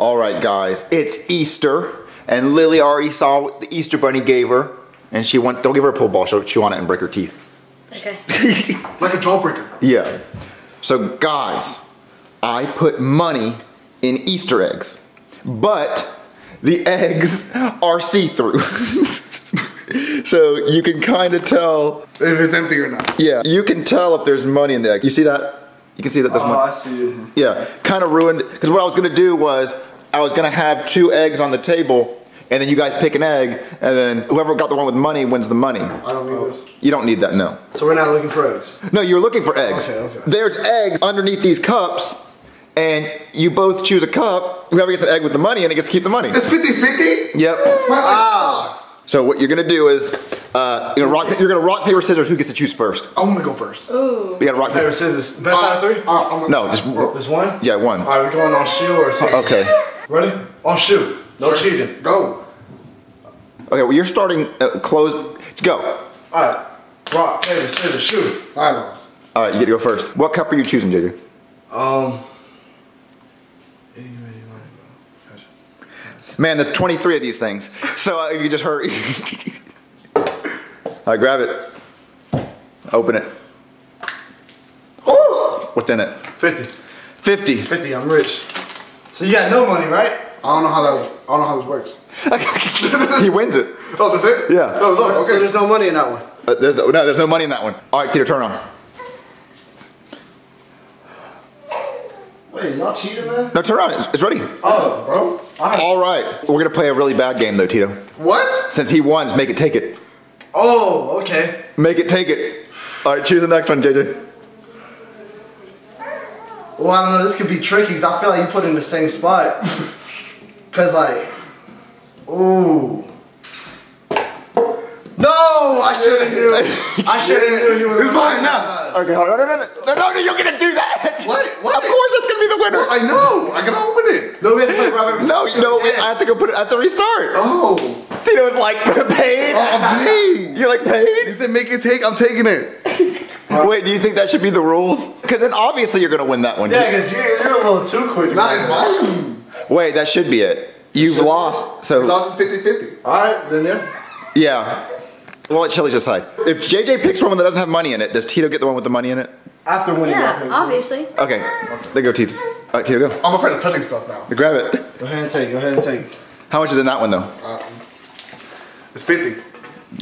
All right, guys, it's Easter, and Lilly already saw what the Easter Bunny gave her, and she wants. Don't give her a pull ball. She'll chew on it and break her teeth. Okay. Like a jawbreaker. Yeah. So, guys, I put money in Easter eggs, but the eggs are see-through. so you can kind of tell. If it's empty or not. Yeah, you can tell if there's money in the egg. You see that? You can see that there's Oh, money. I see. Yeah, kind of ruined. Because what I was gonna do was I was gonna have two eggs on the table, and then you guys pick an egg, and then whoever got the one with money wins the money. I don't need this. You don't need that, no. So we're not looking for eggs. No, you're looking for eggs. Okay, okay. There's eggs underneath these cups, and you both choose a cup. Whoever gets an egg with the money and it gets to keep the money. It's 50-50? Yep. My life. So what you're gonna do is uh, you're, gonna rock, you're gonna rock paper scissors. Who gets to choose first? I'm gonna go first. Ooh. We gotta rock Paper, paper. scissors. Best out of three? Uh, I'm gonna- No, just This one? yeah, one. All right, we're going on shoe or scissors. Okay. Ready? On shoot. No Sure. cheating. Go. Okay. Well, you're starting uh, close. Let's go. All right. Rock, paper, scissors, shoe. I lost. All right, you get to go first. What cup are you choosing, JJ? Um. Man, that's 23 of these things. So uh, if you just hurry. All right, grab it. Open it. What's in it? 50. 50. 50, I'm rich. So you got no money, right? I don't know how that. I don't know how this works. he wins it. Oh, that's it? Yeah. No, it's all- So okay. there's no money in that one. Uh, there's no, no, there's no money in that one. All right, Peter, turn on. Wait, y'all cheated, man? No, turn on. It's, it's ready. Oh, Bro. All right. We're going to play a really bad game, though, Tito. What? Since he won, make it take it. oh, okay. Make it take it. All right, choose the next one, JJ. Well, I don't know. This could be tricky because I feel like you put it in the same spot. Cause like, ooh. No, I should have knew. I shouldn't do was. It's mine now. Okay, hold on. No, no, no, no, no, no, you're going to do that. What? What? Of course that's going to be the winner. I know. I can open it. No, we have to play No, no. I have to go put it at the restart. Oh. Tito's like, paid? Oh, I'm paid. You're like, He paid? said make it take. I'm taking it. Wait, do you think that should be the rules? Because then obviously you're going to win that one. Yeah, because you're, you're a little too quick. Nah, it's mine. Wait, that should be it. You've lost. So, Lost is 50-50. All right, then yeah. yeah. Well, let Chilly decide. If JJ picks one that doesn't have money in it, does Tito get the one with the money in it? After winning Yeah, obviously. Okay. There you go, Tito. All right, Tito, go. I'm afraid of touching stuff now. Grab it. Go ahead and take. Go ahead and take. How much is in that one, though? Uh, it's 50.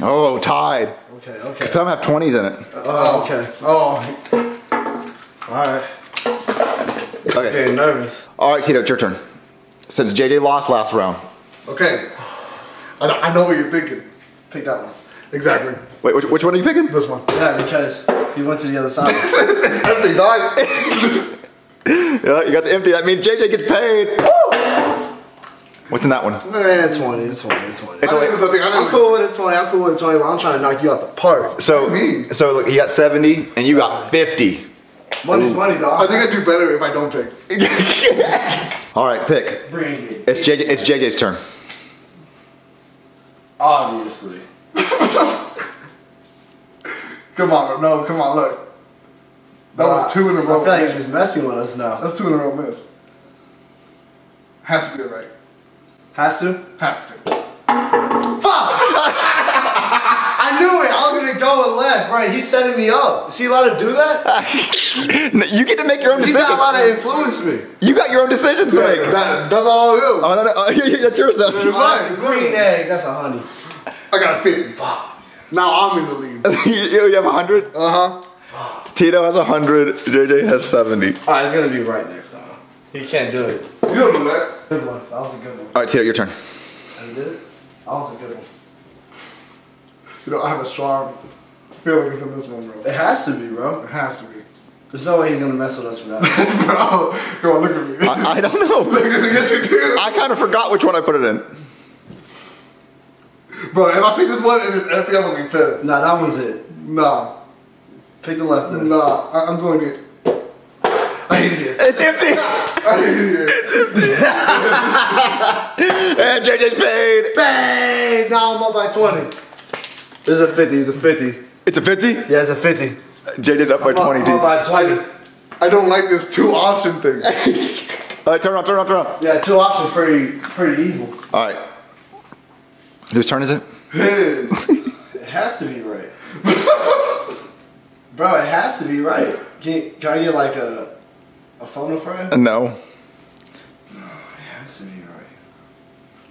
Oh, tied. Okay. Okay. Some have 20s in it. Oh, okay. Oh. All right. Okay. Getting nervous. All right, Tito, it's your turn. Since JJ lost last round. Okay. I know, I know what you're thinking. Pick that one. Exactly. Wait, which, which one are you picking? This one. Yeah, because he went to the other side. it's empty, dog. Yeah, you got the empty. That means JJ gets paid. What's in that one? Man, it's 20. It's 20. It's 20. It's I only- think it's something I I'm cool with it 20. I'm cool with it 20, but I'm trying to knock you out the park. So, What do you mean? so look, he got 70 and you got 50. Money's money, dog. I think I'd do better if I don't pick. All right, pick. Bring it. It's JJ. It's JJ's turn. Obviously. Come on, no, come on, look. That was two in a row. I feel like you're messing with us now. That's two in a row miss. Has to be right. Has to? Has to. Fuck! I knew it. I was gonna go and left. Right? He's setting me up. Is he allowed to do that? You get to make your own He's decisions. not allowed to influence me. You got your own decisions to make. That, that's all you. do. Oh, no, no, oh, that's yours now. It's Honestly, green egg. That's a honey. I got a 50. Now I'm in the lead. you you have 100? Uh huh. Tito has 100. JJ has 70. All right, it's gonna be right next time. He can't do it. You don't do that. Good one. That was a good one. All right, Tito, your turn. And did it? That was a good one. You know, I have a strong feeling it's in this one, bro. It has to be, bro. It has to be. There's no way he's gonna mess with us for that. bro, come on, look at me. I, I don't know. look at me, yes you do. I kind of forgot which one I put it in. Bro, if I pick this one and it's empty, I'm gonna be pissed. nah, that one's it. Nah, Pick the left then. nah, I- I'm going to. I hate it. It's empty. I hate it. and JJ's paid. Bang! Now I'm up by 20. This is a 50. It's a 50. It's a 50. Yeah, it's a 50. JJ's up by I'm up, 20. I'm up by 20. I don't like this two option thing. All right, turn around, turn around, turn around. Yeah, two options pretty pretty evil. All right. Whose turn is it? It has to be right. Bro, it has to be right. Can, can I get like a a phone a friend? No. It has to be right.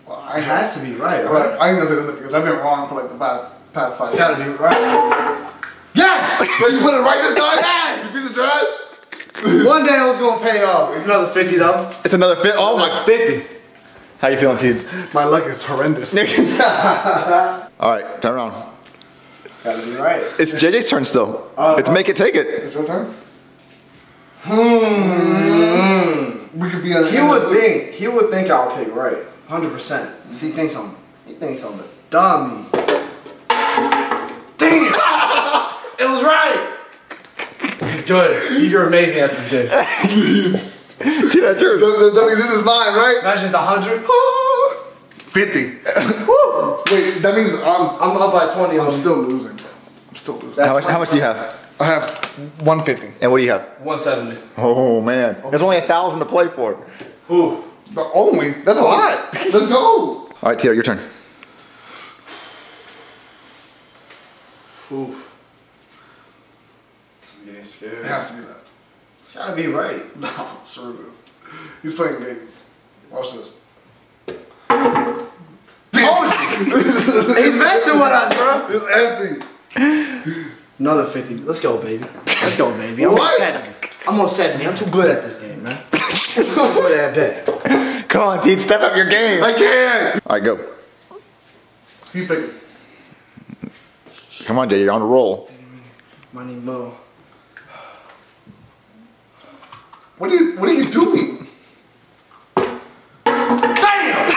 Well, It I has to be right, Right. right? I ain't gonna say nothing because I've been wrong for like the past, past five It's gotta be years. right. Yes! But you put it right this time? Yes! You piece of trash? One day I was gonna pay off. It's another 50 though. It's another fit. Oh my. 50. How you feeling, Teed? My luck is horrendous. All right, turn around. It's gotta be right. It's JJ's turn still. Uh, it's make it, take it. It's your turn? Hmm. We could be on He would think, he would think I'll pick right. 100%. He thinks I'm, he thinks I'm a dummy. Dang it! it was right! He's good. You're amazing at this game. Teed, that's yours. That, that means this is mine, right? Imagine it's 100. 50. Wait, that means I'm, I'm up by 20 I'm on still losing. I'm still losing. How much, how much do you have? I have 150. And what do you have? 170. Oh man, there's only a thousand to play for. All Ooh. The only? That's a lot. Let's go. All right, Tito, your turn. Ooh. I'm getting It has to be that. It's gotta be right. No, sure it is. He's playing games. Watch this. oh, He's messing with us, bro. It's empty. Another 50. Let's go, baby. Let's go, baby. I'm What? upset. I'm upset, man. I'm too good at this game, man. too good at bet. Come on, dude. step up your game. I can't. All right, go. He's picking. Come on, dude. you're on a roll. Money Mo. What are you, what are you doing? Damn!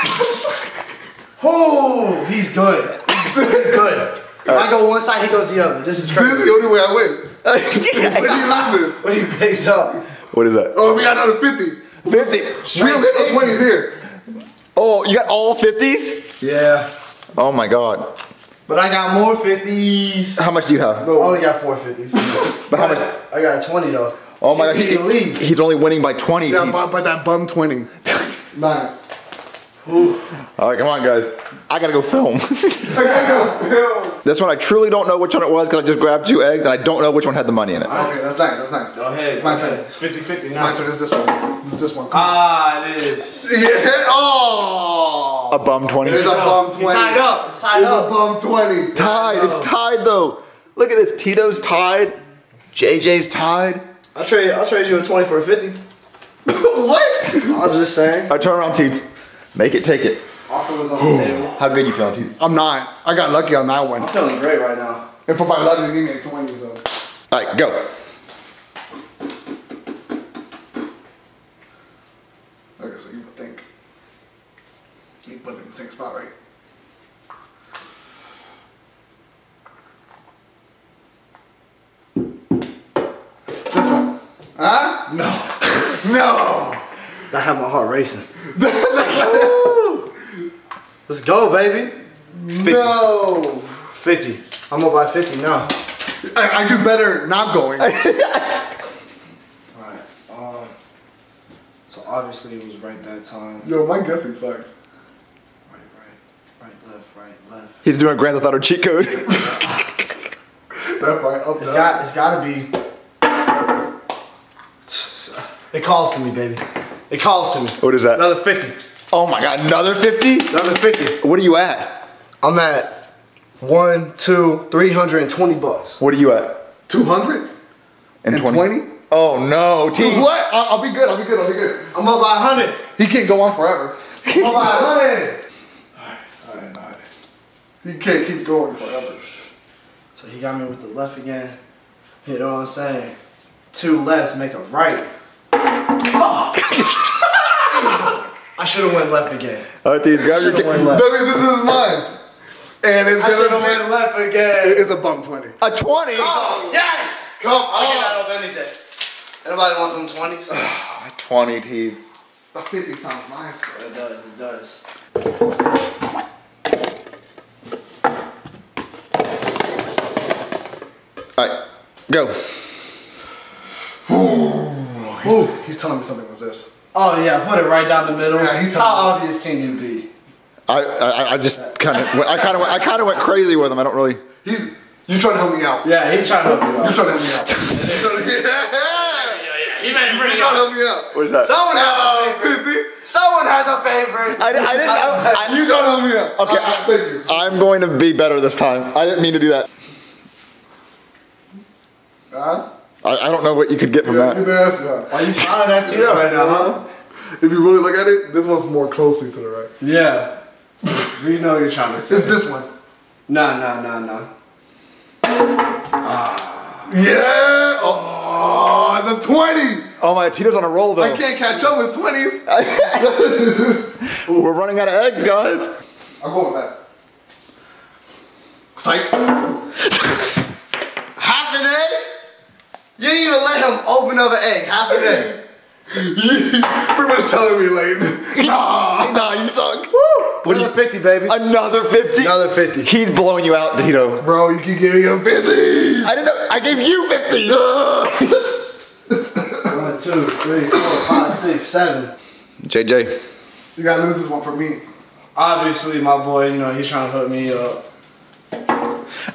oh, he's good. He's good. If I go one side, he goes the other. This is crazy. This is the only way I win. When he loses. When he picks up. What is that? Oh, we got another 50. 50. We don't get no 20s here. Oh, you got all 50s? Yeah. Oh my god. But I got more 50s. How much do you have? No, I only got four 50s. But how much? I got a 20 though. Oh my god, he, he's only winning by 20. Yeah, by, by that bum 20. nice. All right, come on, guys. I gotta go film. I gotta go. this one, I truly don't know which one it was because I just grabbed two eggs and I don't know which one had the money in it. Okay, that's nice. That's nice. Go ahead. It's my turn. It's 50 50 It's my turn. It's this one. It's this one. Ah, it is. yeah. Oh. A bum 20. It's a bum 20. You tied up. It's tied It's a bum 20. Tied. It's tied though. Look at this. Tito's tied. JJ's tied. I'll trade, I'll trade you a 20 for a 50. what? I was just saying. I turn around, Teeth. Make it, take it. Offer was on the table. How good you feeling, Teeth? I'm not. I got lucky on that one. I'm feeling great right now. And for my luck, they gave me a 20, so. All right, go. Okay, so you would think. You put it in the same spot, right? This one. Huh? No. no. I have my heart racing. Let's go, baby. No. 50. I'm up by 50 now. I, I do better not going. Alright. Um, so obviously it was right that time. Yo, my guessing sucks. Right, right, right, left, right, left. He's doing a Grand Theft Auto cheat code. Left, right, up, It's down. got, it's got to be. It calls to me, baby. It calls to me. What is that? Another 50. Oh my god, another 50? Another 50. What are you at? I'm at one, two, 320 bucks. What are you at? 200? And, And 20? Oh no, Teeth. What? I'll, I'll be good, I'll be good, I'll be good. I'm up by 100. He can't go on forever. I'm up by 100. Alright, alright. He can't keep going forever. So he got me with the left again. You know what I'm saying? Two lefts make a right. Fuck! I should have went left again. All right, Teeth, grab your Should have went ca- left. That means this is mine. And it's I should gonna have be, went left again. it's a bum 20. A 20? Oh, yes! Come on. I'll get on. that up any day. Anybody want them 20s? A 20, Teeth. A 50 sounds nice. it does, it does. All right, go. Ooh, he's telling me something was this. Oh yeah, put it right down the middle. Yeah, he's How obvious can you be? I, I, I just kind of, I kind of, I kind of went crazy with him. I don't really. He's you trying to help me out. Yeah, he's trying to help you You're trying to help me out. You're yeah. He made it You're pretty trying to help me out. What is that? Someone has a favorite. Someone has a favorite. I, I didn't. I, I, You trying to help me out. Okay. Uh, thank you. I'm going to be better this time. I didn't mean to do that. Huh? I, I don't know what you could get from Yeah, you that. ask that. Why you smiling at Tito right now, huh? If you really look at it, this one's more closely to the right. Yeah. we know you're trying to say. It's this one. Nah, nah, nah, nah. Ah. Yeah. Oh, it's a 20. Oh my, Tito's on a roll though. I can't catch up with 20s. We're running out of eggs, guys. I'm going with that. Psych. Half an egg? You didn't even let him open up an egg. Half an egg. Pretty much telling me like, nah. Nah, you suck. What are you 50, baby? Another 50? Another 50. He's blowing you out, Tito. Bro, you keep giving him 50. I didn't know. I gave you 50. One, two, three, four, five, six, seven. JJ. You gotta lose this one for me. Obviously, my boy, you know, he's trying to hook me up.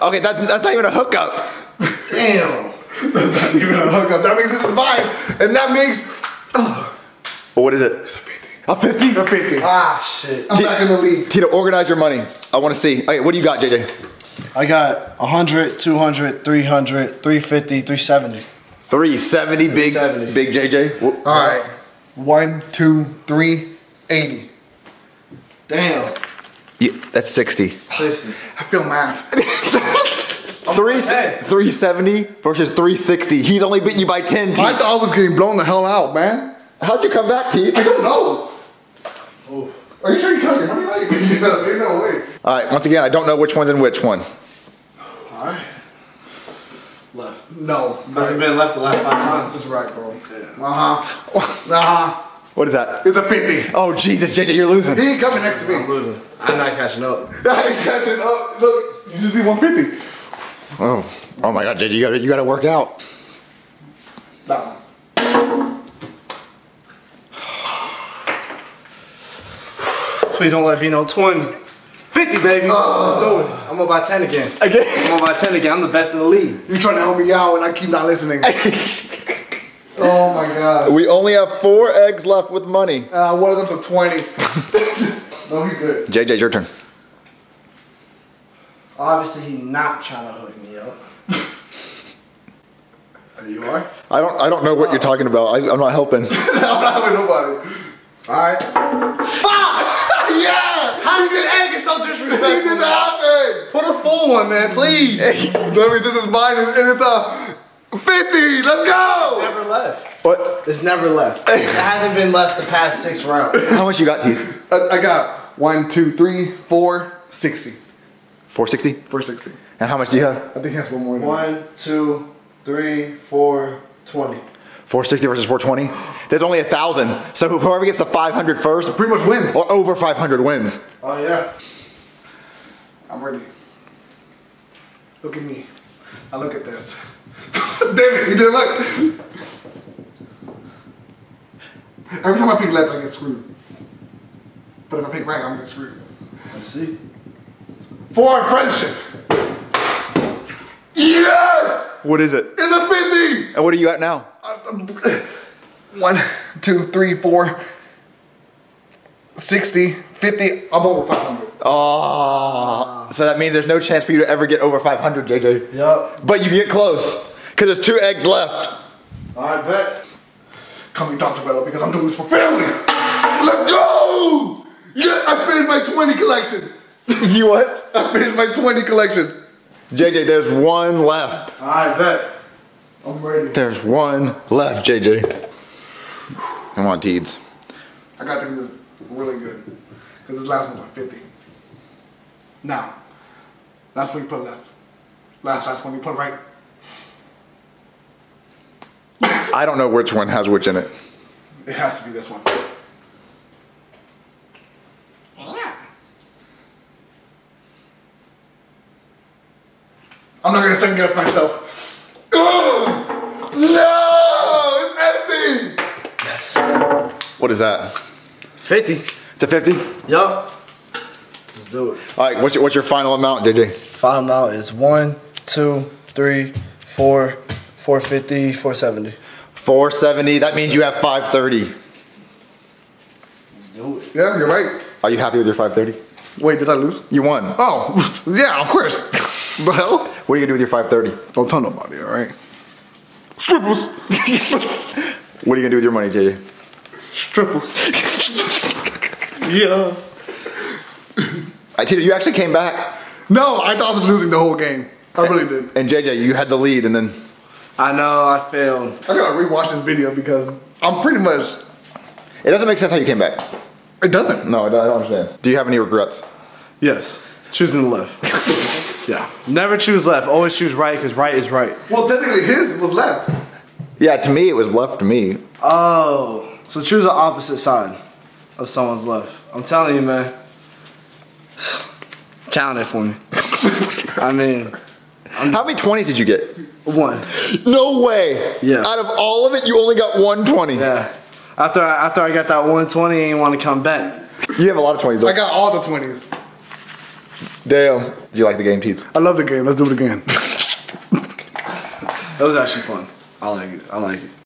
Okay, that, that's not even a hookup. Damn. That's not even a hookup. That means this is mine. And that means What is it? it's a 50. A 50? A 50. Ah, shit. I'm back in the league. Tito, organize your money. I want to see. Okay, what do you got, JJ? I got 100, 200, 300, 350, 370. 370, big, 370. big JJ. Wh- All right. One, two, three, 80. Damn. Yeah, that's 60. 60. I feel math. Three, Hey. 370 versus 360. He's only beating you by 10 I thought I was getting blown the hell out, man. How'd you come back, Teeth? I don't know. Are you sure you cut your money right? yeah, ain't no way. All right, once again, I don't know which one's in which one. Alright. Left. No. Hasn't been left the last five times. That's right, bro. Uh huh. Uh huh. What is that? It's a 50. Oh, Jesus, JJ, you're losing. He ain't coming next to me. I'm losing. I'm not catching up. I ain't catching up. Look, you just need 150. Oh, oh my God, dude, you gotta, you gotta work out. That. Please don't let me know 20. 50, baby. Let's do it. I'm gonna buy 10 again. Again? I'm gonna buy 10 again. I'm the best in the league. You're trying to help me out and I keep not listening. oh my god. We only have four eggs left with money. Uh, one of them's a 20. no, he's good. JJ, your turn. Obviously, he's not trying to hook me up. you are? I don't, I don't know what you're talking about. I, I'm not helping. I'm not having nobody. Alright. Fuck! yeah! How you get egg is so He did disrespectful? happen! Put a full one, man, please. That means this is mine and and it's a 50. Let's go! never left. What? It's never left. It hasn't been left the past six rounds. How much you got, Teeth? I, I got one, two, three, four, 60. 460? 460. And how much do you have? I think he has one more. than One, two, three, four, twenty. 460 versus 420? There's only a thousand. So whoever gets to 500 first, Pretty much wins. or over 500 wins. Oh yeah. I'm ready. Look at me. Now look at this. Damn it, you didn't look. Every time I pick left, I get screwed. But if I pick right, I'm gonna get screwed. Let's see. For our friendship. Yes! What is it? It's a 50! And what are you at now? Uh, one, two, three, four, 60, 50. I'm over 500. Oh, ah, so that means there's no chance for you to ever get over 500, JJ. Yup. But you get close, because there's two eggs left. I bet. Call me Dom Toretto because I'm doing this for family. Let's go! Yeah, I finished my 20 collection. you what? I finished my 20 collection. JJ, there's one left. I bet. I'm ready. There's one left, JJ. Come on, Teeds. I got to think this really good. Because this last one's a 50. Now, last one you put left. Last, last one you put right. I don't know which one has which in it. It has to be this one. I'm not gonna second guess myself. Ugh! No! It's empty! Yes. What is that? 50. It's a 50? Yup. Let's do it. All right, what's your, what's your final amount, JJ? Final amount is one, two, three, four, 450, 470. 470. That means you have 530. Let's do it. Yeah, you're right. Are you happy with your 530? Wait, did I lose? You won. Oh, yeah, of course. The hell? What are you gonna do with your 530? Don't tell nobody, all right? Strippers. What are you gonna do with your money, JJ? Strippers. yeah. I tell you, you actually came back, No, I thought I was losing the whole game. I really did. and JJ, you had the lead, and then I know, I failed. I gotta rewatch this video because I'm pretty much. it doesn't make sense how you came back. It doesn't. No, I don't understand. Do you have any regrets? Yes. Choosing the left. yeah. Never choose left. Always choose right because right is right. Well, technically, his was left. Yeah, to me, it was left to me. Oh. So choose the opposite side of someone's left. I'm telling you, man. Count it for me. I mean, How many 20s did you get? one. No way. Yeah. Out of all of it, you only got 120. Yeah. After I, after I got that 120, I ain't want to come back. You have a lot of 20s. Though. I got all the 20s. Damn. Do you like the game, Teets? I love the game. Let's do it again. that was actually fun. I like it. I like it.